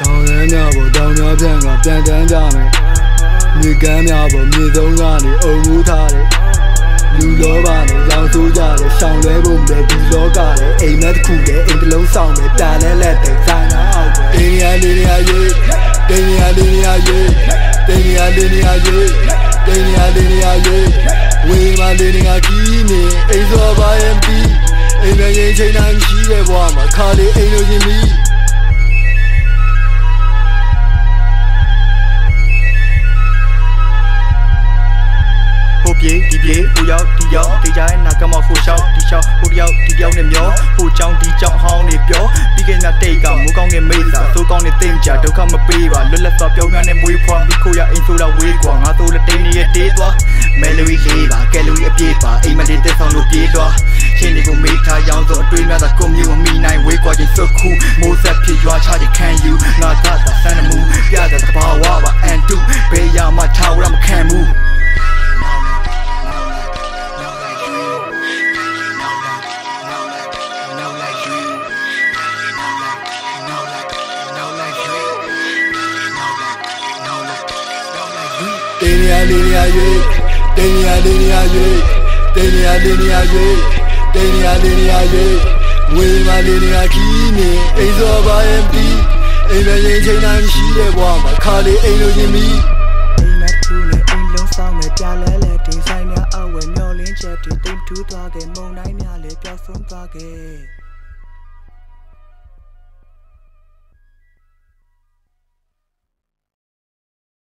ရမ်းများပေါ်တောင်များပြန်ကပြန်တန်းကြမယ်မြေကမ်းများပေါ်မြေဆုံးကနေအုံမှုထားတယ်လူလောပါနဲ့ရောင်ဆိုးကြတယ်ရှောင်းလဲဖို့မလဲဒီလောကလေအိမ်မက်တစ်ခုလေအိမ်တစ်လုံးဆောင်မယ်ပြာလဲလက်တဲ့ဆိုင်နာအောက်ပဲတင်းရလေးနေရရေးတင်းရလေးနေရရေးတင်းရလေးနေရရေးတင်းရလေးနေရရေးဝေးမလေးနေရကီးနေအိမ်စောပါရင်ပြီးအိမ်မရင်ချိန်တိုင်းရှိတဲ့ဘဝမှာခါလေးအိမ်လိုချင်ပြီး ပြေးဒီပြေးဟိုရောက်ဒီရောက်တေးကြရဲ့နာကမောက်ဟိုလျှောက်ဒီလျှောက်ဟိုတယောက်ဒီတယောက်နဲ့မျောဟိုချောင်းဒီချောင်းဟောင်းနေပြောပြီးခဲ့တဲ့တိတ်ကမူကောင်းငယ်မိတ်စာသိုးကောင်းနေသိမ့်ကြဒုက္ခမပေးပါလွတ်လပ်စွာပြောင်းများနဲ့မွေးဖွားပြီးခိုရအိမ်ဆိုတာဝေးကွာငါတို့လက်တိတ်နေရဲ့တေးသွားမယ်လူကြီးလေးပါကဲလူကြီးအပြေးပါအိမ်မလေးတက်ဆောင်လို့ပြေးသွားရှင်တွေကိုမေးထားရောင်းစုံအတွေးများသာကွန်မြူမမီနိုင်ဝေးကွာချင်းစွတ်ခုမိုးဆက်ဖြစ်ရွာချတဲ့ခံယူငါကသာ လေးနေရရေးတင်းရလေးနေရရေးတင်းရလေးနေရရေးတင်းရလေးနေရရေးဝေးမလေးနေရခီးနေအိမ်စောပါရင်ပြီးအိမ်မရင်ချိန်တိုင်းရှိတဲ့ဘဝမှာခါလေးအိမ်လိုချင်ပြီးအိမ်မက်သူနဲ့အိမ်လုံးဆောင်နဲ့ပြလဲလဲတင်ဆိုင်များအဝယ်မျောလင်းချက်တွေတိမ်ထူးသွားခဲ့မုံတိုင်းများလည်းပျောက်ဆုံးသွားခဲ့